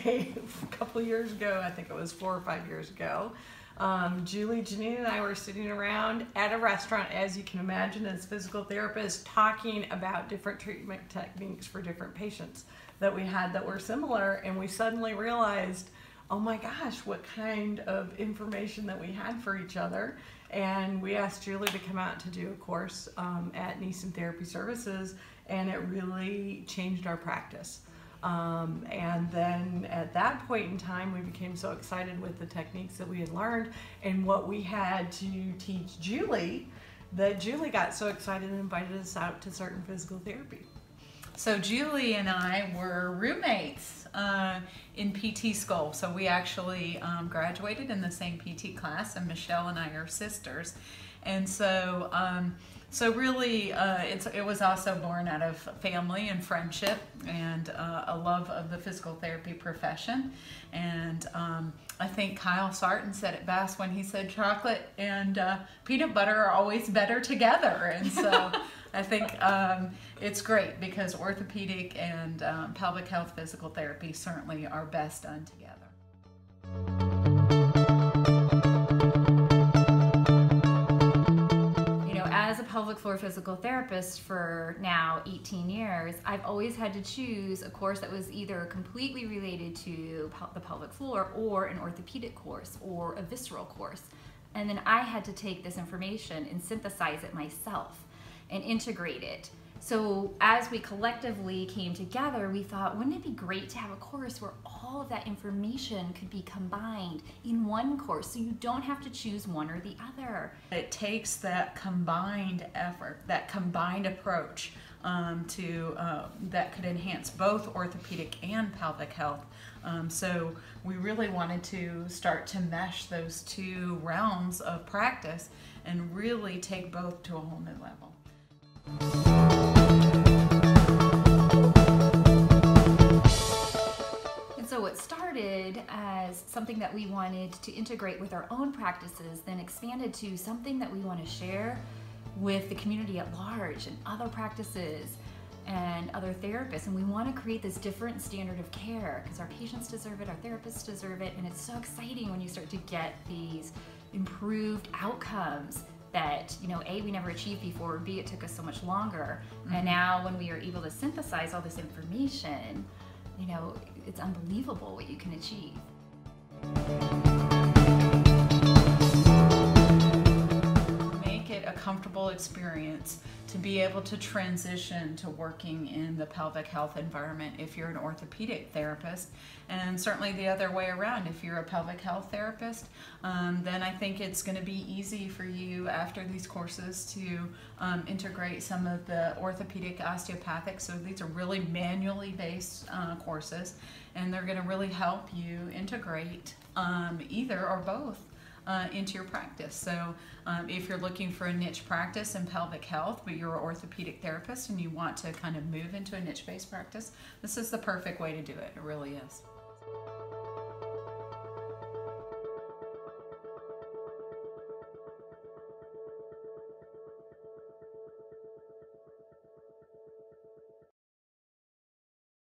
a couple years ago, I think it was four or five years ago. Um, Julie, Janine, and I were sitting around at a restaurant, as you can imagine, as physical therapists, talking about different treatment techniques for different patients that we had that were similar. And we suddenly realized, oh my gosh, what kind of information that we had for each other. And we asked Julie to come out to do a course um, at Neeson Therapy Services, and it really changed our practice. Um, and then at that point in time, we became so excited with the techniques that we had learned and what we had to teach Julie that Julie got so excited and invited us out to Sarton physical therapy. So Julie and I were roommates uh, in PT school. So we actually um, graduated in the same PT class, and Michelle and I are sisters. And so um, so really, uh, it was also born out of family and friendship and uh, a love of the physical therapy profession. And um, I think Kyle Sarton said it best when he said chocolate and uh, peanut butter are always better together. And so I think um, it's great because orthopedic and um, pelvic health physical therapy certainly are best done together. Pelvic floor physical therapist for now 18 years, I've always had to choose a course that was either completely related to the pelvic floor or an orthopedic course or a visceral course. And then I had to take this information and synthesize it myself and integrate it so as we collectively came together, we thought, wouldn't it be great to have a course where all of that information could be combined in one course so you don't have to choose one or the other. It takes that combined effort, that combined approach um, to uh, that could enhance both orthopedic and pelvic health. Um, so we really wanted to start to mesh those two realms of practice and really take both to a whole new level. So it started as something that we wanted to integrate with our own practices, then expanded to something that we want to share with the community at large and other practices and other therapists. And we want to create this different standard of care because our patients deserve it, our therapists deserve it, and it's so exciting when you start to get these improved outcomes that you know a we never achieved before b it took us so much longer mm-hmm. and now when we are able to synthesize all this information you know, it's unbelievable what you can achieve. Comfortable experience to be able to transition to working in the pelvic health environment if you're an orthopedic therapist. And certainly the other way around if you're a pelvic health therapist um, then i think it's going to be easy for you after these courses to um, integrate some of the orthopedic osteopathic so these are really manually based uh, courses and they're going to really help you integrate um, either or both uh, into your practice. So, um, if you're looking for a niche practice in pelvic health, but you're an orthopedic therapist and you want to kind of move into a niche based practice, this is the perfect way to do it. It really is.